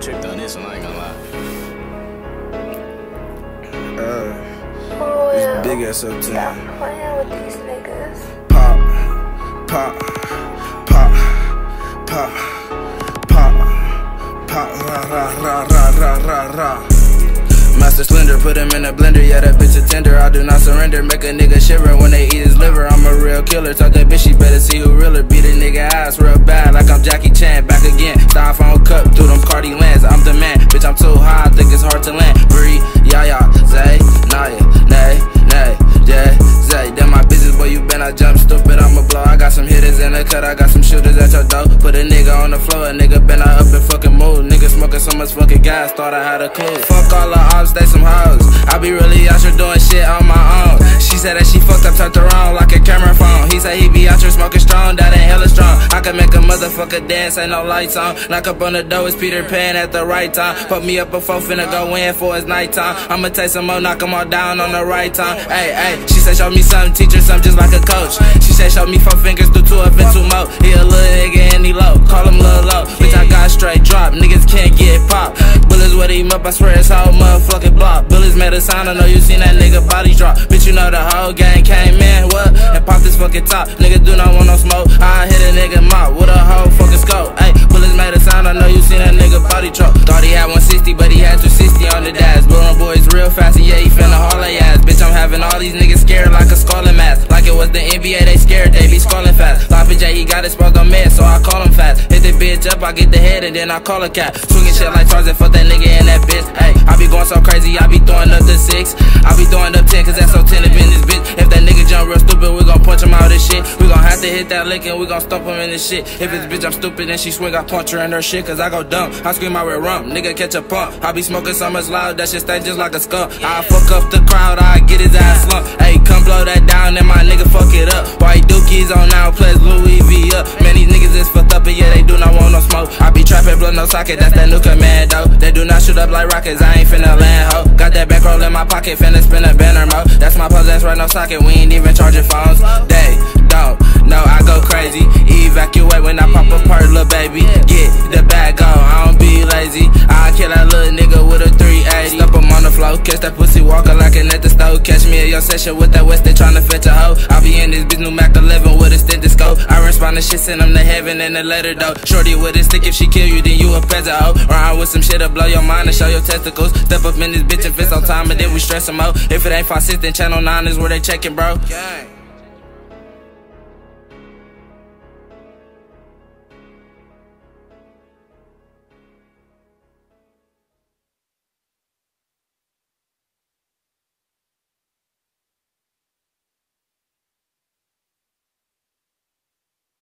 tripped on this one, I ain't gonna lie. Uh, Oh, yeah. big ass up to Stop playing with these niggas. Pop, pop, pop, pop, pop, pop, ra ra ra ra ra ra ra. Master Slender, put him in a blender, yeah, that bitch a tender. I do not surrender, make a nigga some shooters at your door. Put a nigga on the floor, a nigga been I up and fucking move. Nigga smoking so much fucking gas, thought I had a clue. Fuck all the ops, they some hoes. I be really out here doing shit on my own. She said that she fucked up, turned around like a camera phone. He said he be out here smoking strong, that ain't hella strong. I can make a motherfucker dance, ain't no lights on. Knock up on the door, it's Peter Pan at the right time. Put me up before finna go in for his nighttime. I'ma take some more, knock 'em all down on the right time. Hey, hey, she said show me something, teach her something just like a coach. She said show me four fingers, do two up and two more. I swear it's whole motherfucking block. Bullets made a sound, I know you seen that nigga body drop. Bitch, you know the whole gang came in, what? And pop this fucking top. Nigga do not want no smoke. I hit a nigga mouth with a whole fucking scope. Ayy, bullets made a sound, I know you seen that nigga body drop. Thought he had 160, but he had 260 on the dash. Blowing boys real fast, and yeah, he finna haul ass. Bitch, I'm having all these niggas scared like a scarlet mask. Like it was the NBA, they scared, they be scarling fast. Loppy J, he got exposed on meds, so I call him fast. Bitch up, I get the head, and then I call a cat. Swinging shit like Tarzan, fuck that nigga and that bitch. Hey, I be going so crazy, I be throwing up the six. I be throwing up 10, cause that's so ten up in this bitch. If that nigga jump real stupid, we gon' punch him out of this shit. We gon' have to hit that lick and we gon' stomp him in this shit. If it's bitch, I'm stupid and she swing, I punch her in her shit, cause I go dumb. I scream out with rum, nigga catch a pump. I be smoking so much loud, that shit stay just like a skunk. I fuck up the crowd, I get his ass slump. Socket, that's that new commando. They do not shoot up like rockets, I ain't finna land ho. Got that back roll in my pocket, finna spin a banner mode. That's my pose, that's right, no socket, we ain't even charging phones. They don't know I go crazy. Evacuate when I pop a part, little baby. Get the bag on, I don't be lazy. I kill that little nigga with a 380. Step him on the floor, catch that pussy walking like an at the stove. Catch me at your session with that West, they tryna fetch a hoe. I be in this bitch, new Mac Respond to shit, send them to heaven and a letter though. Shorty with a stick, if she kill you, then you a peasant hoe. Rhyme with some shit to blow your mind and show your testicles. Step up in this bitch and fist on time, and then we stress them out. If it ain't 5 6, then channel 9 is where they checking, bro.